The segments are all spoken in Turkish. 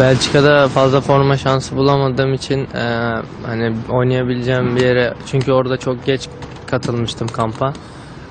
Belçika'da fazla forma şansı bulamadığım için e, hani oynayabileceğim bir yere çünkü orada çok geç katılmıştım kampa.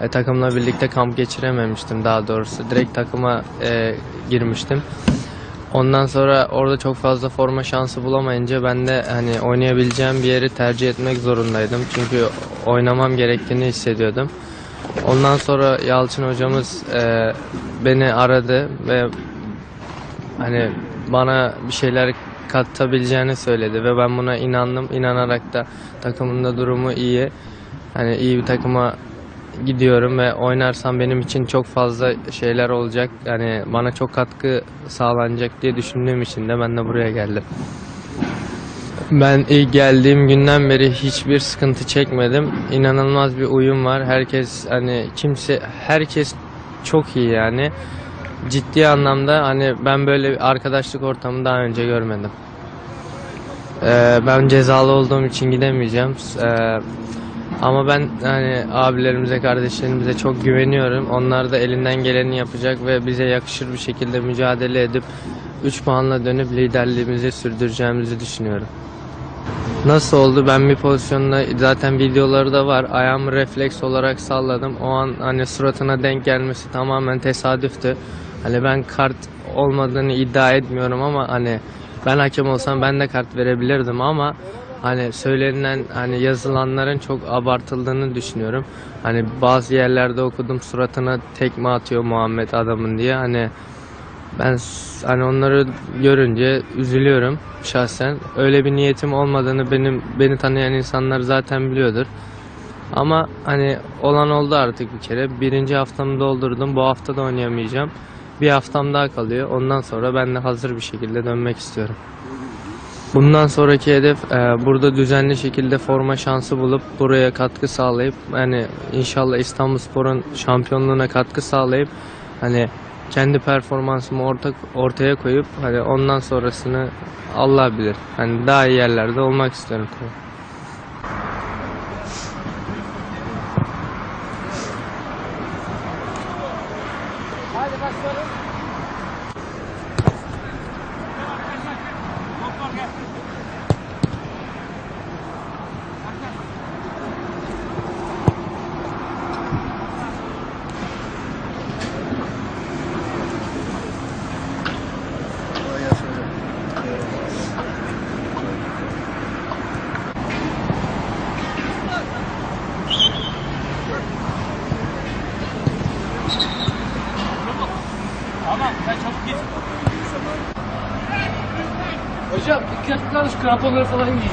E, takımla birlikte kamp geçirememiştim daha doğrusu. Direkt takıma e, girmiştim. Ondan sonra orada çok fazla forma şansı bulamayınca ben de hani oynayabileceğim bir yeri tercih etmek zorundaydım. Çünkü oynamam gerektiğini hissediyordum. Ondan sonra Yalçın hocamız e, beni aradı ve hani bana bir şeyler katabileceğini söyledi ve ben buna inandım. İnanarak da takımın da durumu iyi. Hani iyi bir takıma gidiyorum ve oynarsam benim için çok fazla şeyler olacak. Yani bana çok katkı sağlanacak diye düşündüğüm için de ben de buraya geldim. Ben ilk geldiğim günden beri hiçbir sıkıntı çekmedim. İnanılmaz bir uyum var. Herkes hani kimse herkes çok iyi yani. Ciddi anlamda hani ben böyle bir arkadaşlık ortamı daha önce görmedim. Ee, ben cezalı olduğum için gidemeyeceğim. Ee, ama ben hani abilerimize, kardeşlerimize çok güveniyorum. Onlar da elinden geleni yapacak ve bize yakışır bir şekilde mücadele edip 3 puanla dönüp liderliğimizi sürdüreceğimizi düşünüyorum. Nasıl oldu? Ben bir pozisyonda zaten videoları da var. Ayağımı refleks olarak salladım. O an hani suratına denk gelmesi tamamen tesadüftü. Hani ben kart olmadığını iddia etmiyorum ama hani ben hakem olsam ben de kart verebilirdim ama hani söylenilen hani yazılanların çok abartıldığını düşünüyorum. Hani bazı yerlerde okudum suratına tekme atıyor Muhammed adamın diye. Hani ben hani onları görünce üzülüyorum şahsen. Öyle bir niyetim olmadığını benim beni tanıyan insanlar zaten biliyordur. Ama hani olan oldu artık bir kere. Birinci haftamı doldurdum. Bu hafta da oynayamayacağım. Bir haftam daha kalıyor. Ondan sonra ben de hazır bir şekilde dönmek istiyorum. Bundan sonraki hedef e, burada düzenli şekilde forma şansı bulup buraya katkı sağlayıp hani inşallah İstanbulspor'un şampiyonluğuna katkı sağlayıp hani kendi performansımı orta, ortaya koyup hani ondan sonrasını Allah bilir. Hani daha iyi yerlerde olmak istiyorum tabii. Olha, vassoura. Hocam dikkatli şu kramponları falan giyin.